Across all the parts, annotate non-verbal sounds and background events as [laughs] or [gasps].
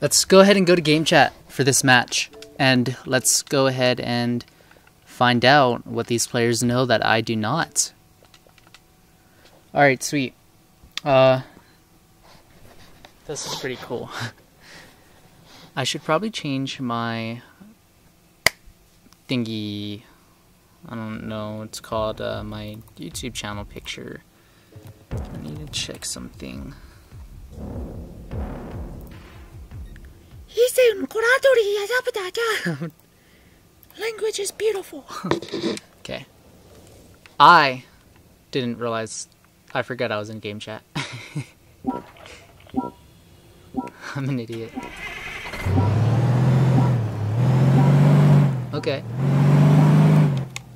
Let's go ahead and go to game chat for this match. And let's go ahead and find out what these players know that I do not. Alright, sweet. Uh, this is pretty cool. [laughs] I should probably change my thingy. I don't know. It's called uh, my YouTube channel picture. I need to check something. He said, "Koradori Language is beautiful. Okay. I didn't realize. I forgot I was in game chat. [laughs] I'm an idiot. Okay.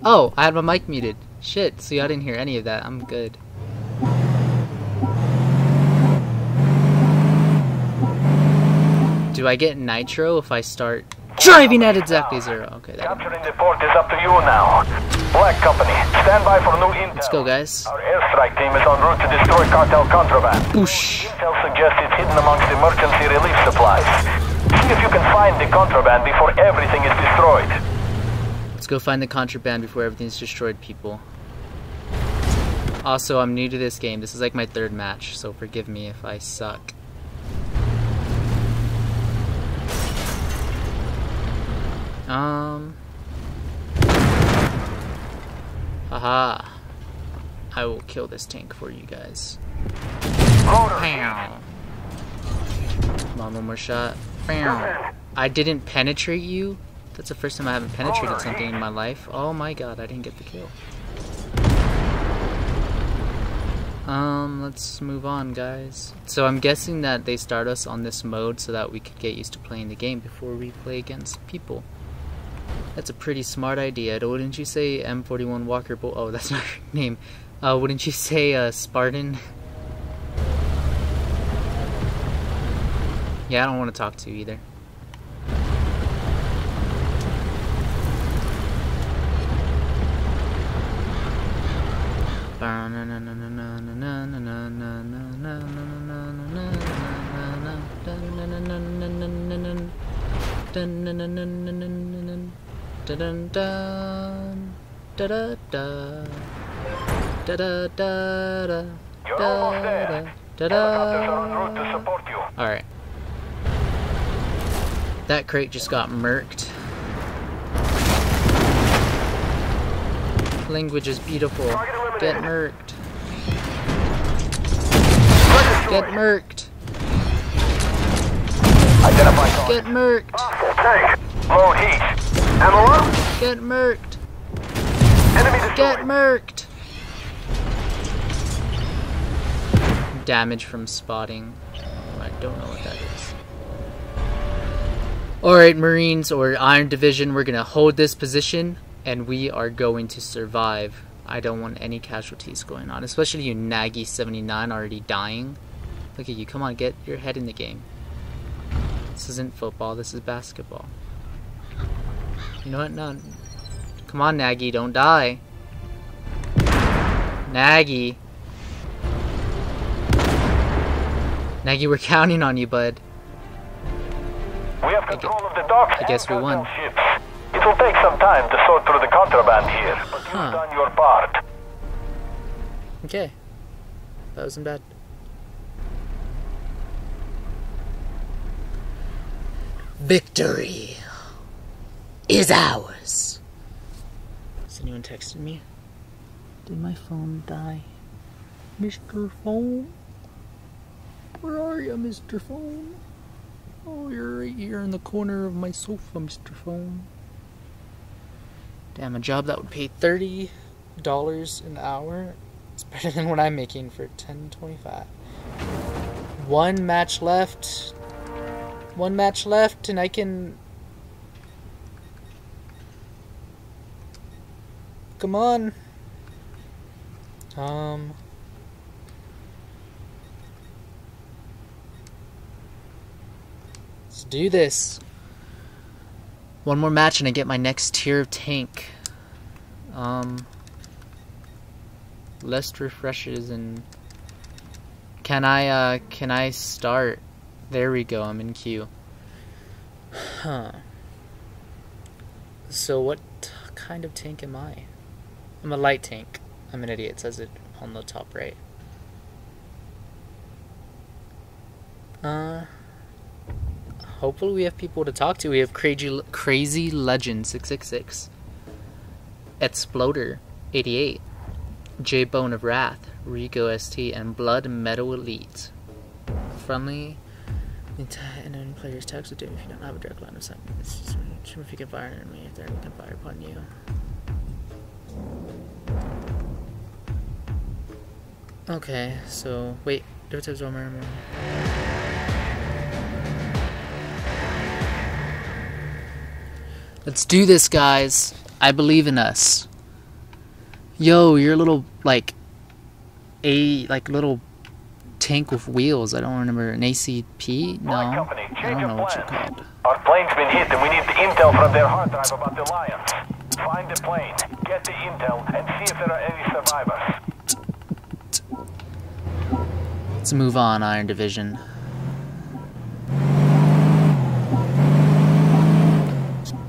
Oh, I had my mic muted. Shit, see, I didn't hear any of that. I'm good. Do I get nitro if I start driving at exactly zero? Okay, that Capturing the port is up to you now. Black Company, stand by for new intel. Let's go, guys. Our airstrike team is en route to destroy cartel contraband. Boosh. Intel suggests it's hidden amongst emergency relief supplies. See if you can find the contraband before everything is destroyed. Let's go find the contraband before everything's destroyed, people. Also, I'm new to this game. This is like my third match, so forgive me if I suck. Um. Haha. I will kill this tank for you guys. Come on, one more shot. Pow. I didn't penetrate you? That's the first time I haven't penetrated something in my life. Oh my god, I didn't get the kill. Um, let's move on, guys. So I'm guessing that they start us on this mode so that we could get used to playing the game before we play against people. That's a pretty smart idea. Wouldn't you say M41 Walker Bull? Oh, that's [laughs] not her name. Uh, wouldn't you say uh, Spartan? Yeah, I don't want to talk to you either. You're almost there. Helicopters are en route to support you. Alright. That crate just got murked. Language is beautiful. Get murked. Get murked. Get murked. Ammo up. Get murked. Enemy destroyed. Get murked. Damage from spotting. Oh, I don't know what that is. Alright, Marines or Iron Division, we're gonna hold this position and we are going to survive. I don't want any casualties going on, especially you Naggy 79 already dying. Look at you, come on, get your head in the game. This isn't football, this is basketball. You know what? No. Come on, Nagy, don't die. Nagy. Nagy, we're counting on you, bud. We have control of the docks I guess we won. ships. It will take some time to sort through the contraband here, but you've done your part. Okay. That wasn't bad. Victory is ours. Has anyone texted me? Did my phone die? Mr. Phone? Where are you, Mr. Phone? Oh, you're right here in the corner of my sofa, Mr. Phone. Damn, a job that would pay thirty dollars an hour is better than what I'm making for ten twenty five. One match left. One match left, and I can. Come on. Um. Let's do this. One more match and I get my next tier of tank. Um. Less refreshes and. Can I, uh, can I start? There we go, I'm in queue. Huh. So what kind of tank am I? I'm a light tank. I'm an idiot, says it on the top right. Uh hopefully we have people to talk to. We have crazy crazy legend 666. Exploder 88. J Bone of Wrath, Ryuko ST, and Blood Metal Elite. Friendly and then players text with them if you don't have a direct line of sight. It's just if you can fire on me if they're can fire upon you. Okay, so wait, different types of armor. Let's do this, guys. I believe in us. Yo, you're a little like a like little tank with wheels. I don't remember an ACP. No, I don't know what you're called. Our plane's been hit, and we need the intel from their hard drive about the Lions. Find the plane, get the intel, and see if there are any survivors. Let's move on, Iron Division.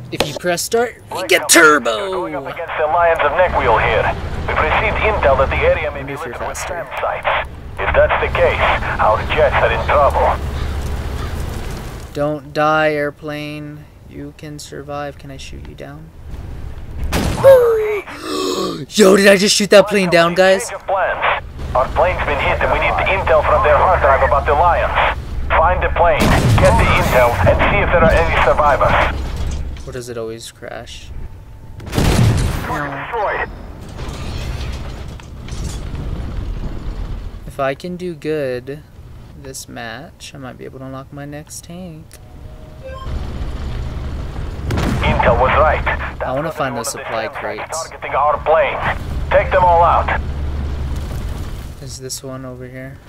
If you press start, you get turbo! We're going up against the Lions of Neckwheel here. We've received intel that the area may be If littered with. SAM sites. If that's the case, our jets are in trouble. Don't die, airplane. You can survive. Can I shoot you down? [gasps] Yo, did I just shoot that plane down, guys? Change of plans. Our plane's been hit and we need the intel from their hard drive about the Lions. Find the plane, get the intel, and see if there are any survivors. Or does it always crash? Destroyed. If I can do good this match, I might be able to unlock my next tank. Intel was right. I wanna find those supply crates. Targeting our plane. Take them all out. Is this one over here?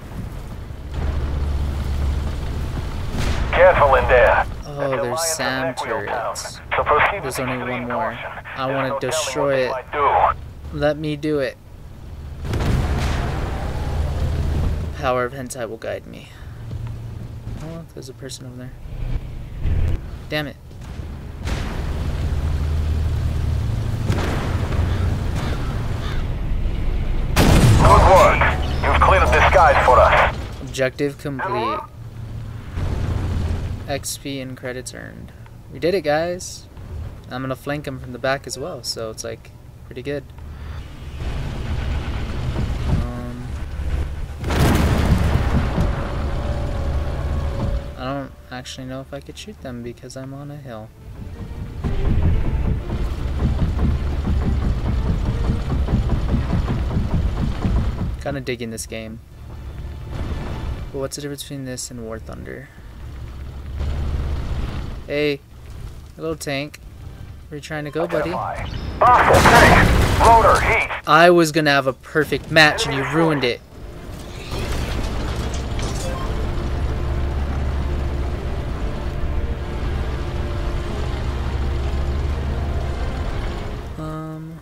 Careful in there. Oh, The there's SAM turrets. There's only one more. I wanna no destroy it. Let me do it. Power of hentai will guide me. Oh, there's a person over there. Damn it. Skies for us. Objective complete. XP and credits earned. We did it, guys. I'm gonna flank him from the back as well, so it's like pretty good. Um, I don't actually know if I could shoot them because I'm on a hill. Kind of digging this game. But what's the difference between this and War Thunder? Hey, hello tank. Where you trying to go, buddy? Hostile tank. Rotor heat. I was gonna have a perfect match and you ruined it. Um,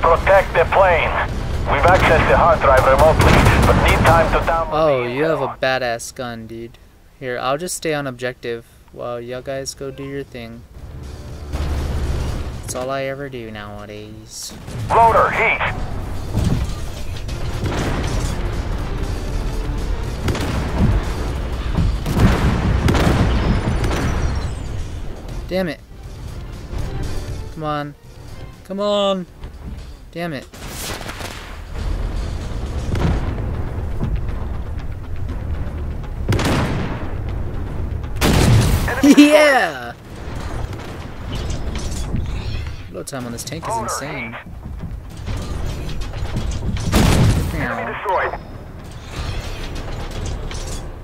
Protect the plane. We've accessed the hard drive remotely, but need time to download oh, you have a badass gun, dude. Here, I'll just stay on objective while y'all guys go do your thing. That's all I ever do nowadays. Rotor heat. Damn it. Come on. Come on. Damn it. [laughs] yeah! Load time on this tank is insane. Enemy destroyed.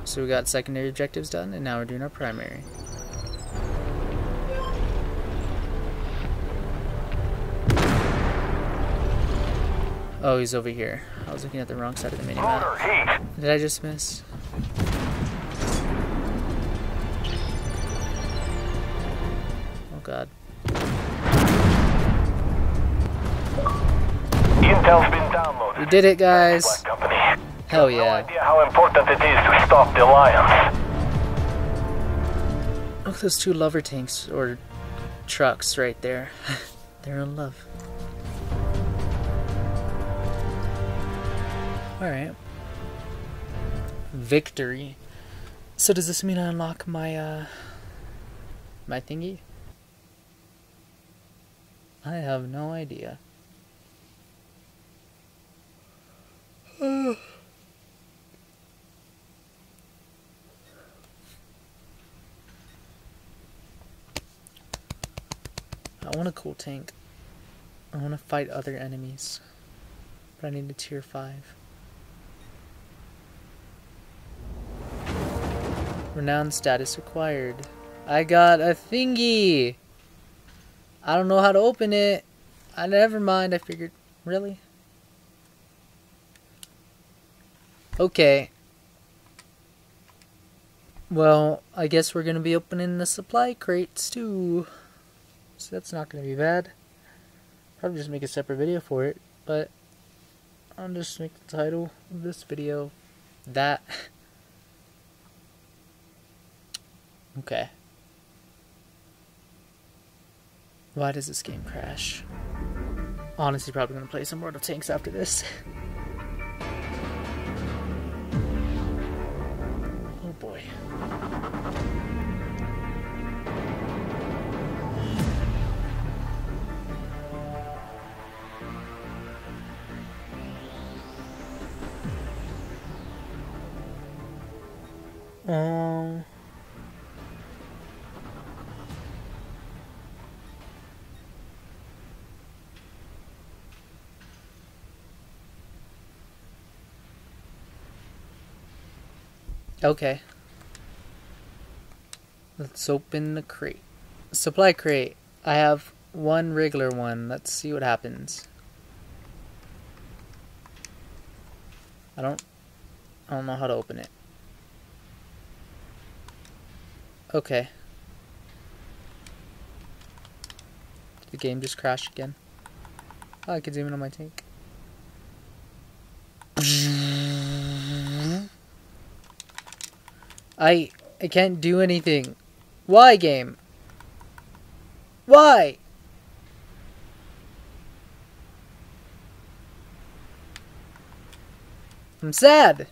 So we got secondary objectives done, and now we're doing our primary. Oh, he's over here. I was looking at the wrong side of the minimap. Did I just miss? God. Intel's been downloaded. We did it, guys! Hell No yeah. idea how important it is to stop the Lions. Look at those two lover tanks or trucks right there. [laughs] They're in love. Alright. Victory. So does this mean I unlock my uh my thingy? I have no idea. [sighs] I want a cool tank. I want to fight other enemies. But I need a tier 5. Renowned status acquired. I got a thingy! I don't know how to open it. I never mind, I figured. Really? Okay. Well, I guess we're gonna be opening the supply crates too. So that's not gonna be bad. Probably just make a separate video for it, but I'll just make the title of this video that. [laughs] okay. Why does this game crash? Honestly, probably gonna play some World of Tanks after this. Okay. Let's open the crate. Supply crate. I have one regular one. Let's see what happens. I don't I don't know how to open it. Okay. Did the game just crash again? Oh, I can zoom in on my tank. I I can't do anything. Why game? Why? I'm sad.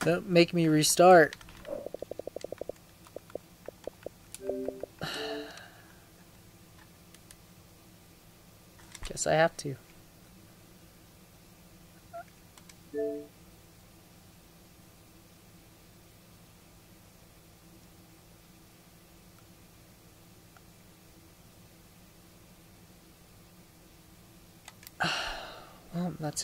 Don't make me restart. [sighs] Guess I have to. That's it.